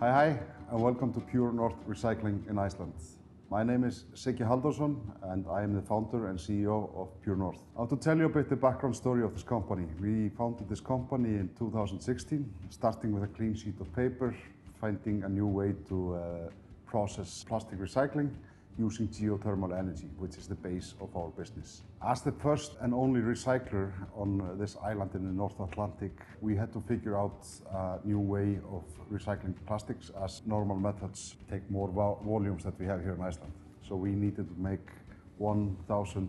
Hi, hi, and welcome to Pure North Recycling in Iceland. My name is Siggi Halldórsson, and I am the founder and CEO of Pure North. I want to tell you a bit the background story of this company. We founded this company in 2016, starting with a clean sheet of paper, finding a new way to uh, process plastic recycling using geothermal energy, which is the base of our business. As the first and only recycler on this island in the North Atlantic, we had to figure out a new way of recycling plastics as normal methods take more vo volumes that we have here in Iceland. So we needed to make 1,000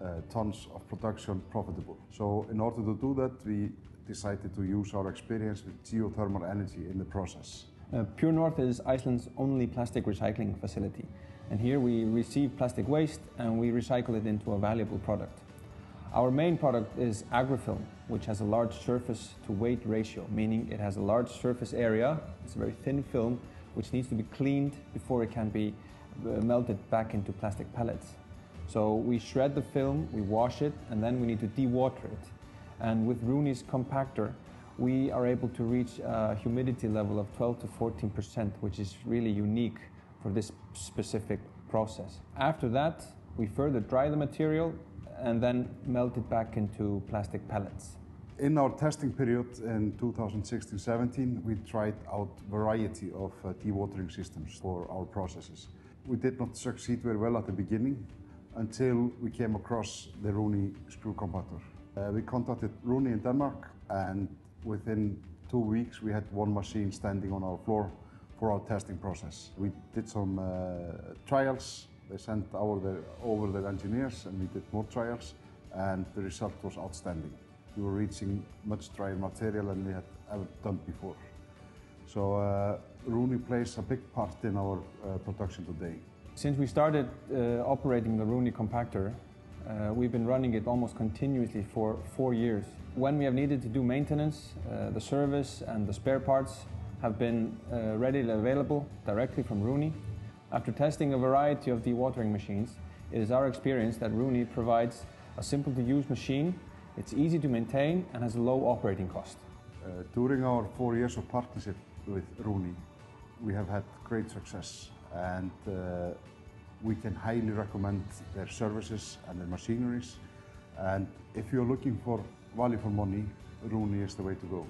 uh, tons of production profitable. So in order to do that, we decided to use our experience with geothermal energy in the process. Uh, Pure North is Iceland's only plastic recycling facility. And here we receive plastic waste and we recycle it into a valuable product. Our main product is agrifilm, which has a large surface to weight ratio, meaning it has a large surface area. It's a very thin film which needs to be cleaned before it can be uh, melted back into plastic pellets. So we shred the film, we wash it, and then we need to dewater it. And with RUNI's compactor, we are able to reach a humidity level of 12 to 14 percent, which is really unique for this specific process. After that, we further dry the material and then melt it back into plastic pellets. In our testing period in 2016-17, we tried out variety of uh, dewatering systems for our processes. We did not succeed very well at the beginning until we came across the RUNI screw compactor. Uh, we contacted RUNI in Denmark and within two weeks we had one machine standing on our floor for our testing process. We did some uh, trials. They sent over their, over their engineers and we did more trials and the result was outstanding. We were reaching much drier material than we had ever done before. So uh, RUNI plays a big part in our uh, production today. Since we started uh, operating the RUNI compactor, uh, we've been running it almost continuously for four years. When we have needed to do maintenance, uh, the service and the spare parts have been uh, readily available directly from RUNI. After testing a variety of dewatering machines, it is our experience that RUNI provides a simple to use machine, it's easy to maintain and has a low operating cost. Uh, during our four years of partnership with RUNI, we have had great success and uh, we can highly recommend their services and their machineries. And if you're looking for value for money, RUNI is the way to go.